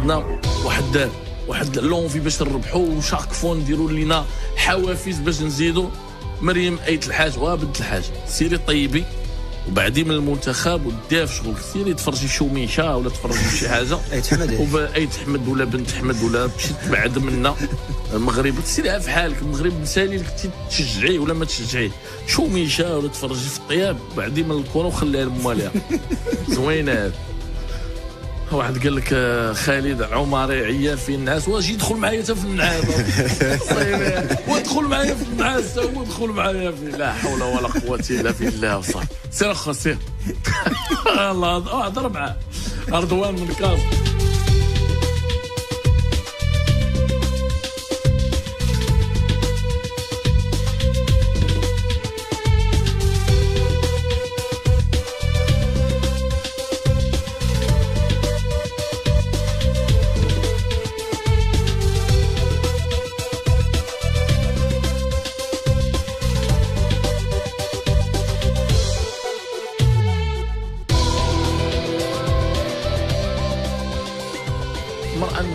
عندنا واحد واحد l'envie باش نربحوا و chaque fois نديروا لينا حوافز باش نزيدوا مريم أيت الحاج وبنت الحاج. سيري طيبي وبعدي من المنتخب وديها في شغل سيري تفرجي شوميشه ولا تفرجي شي حاجة. أيت حمد. وب أيت حمد ولا بنت حمد ولا مشيت بعد منا. المغرب سيريها في حالك. المغرب نسالي لك تشجعيه ولا ما تشجعيه شوميشه ولا تفرجي في الطياب بعدي من الكره وخليها لمواليها زوينة. واحد قال لك آه، خالد عمري عيال في النعاس واش يدخل معايا حتى في النعاس؟ وادخل معايا في النعاس هو دخل معايا في لا حول ولا قوة إلا بالله وصح. سير اخا سير. الله هضر معاه. رضوان من كاظم.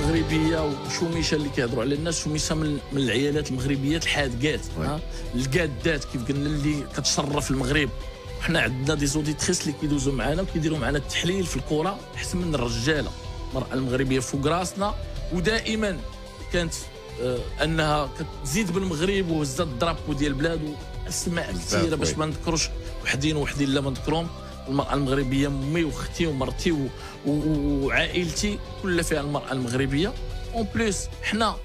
المرأة المغربية وشوميشة اللي كيهضروا على الناس شوميشة من, من العيالات المغربيات الحادقات القادات كيف قلنا اللي كتشرف المغرب. وحنا عندنا دي زوديتريس اللي كيدوزوا معنا وكيديروا معنا التحليل في الكرة احسن من الرجالة. المرأة المغربية فوق راسنا ودائما كانت آه أنها كتزيد بالمغرب وهزت الدرابو ديال البلاد. واسماء كثيرة باش ما نذكرش وحدين وحدين لا ما نذكرهم. المرأة المغربية أمي وأختي ومرتي وعائلتي كلها فيها المرأة المغربية اون بليس حنا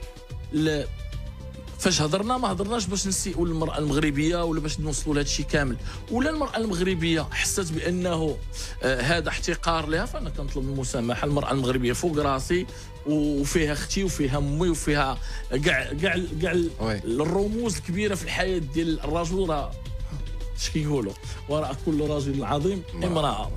فاش هضرنا ما هضرناش باش نسيئوا المرأة المغربية ولا باش نوصلوا لهذا الشيء كامل ولا المرأة المغربية حست بأنه آه هذا احتقار لها فأنا كنطلب المسامحة المرأة المغربية فوق راسي وفيها أختي وفيها أمي وفيها كاع كاع كاع. الرموز الكبيرة في الحياة ديال الرجل راه اش كيقولوا وراء كل رجل عظيم امرأة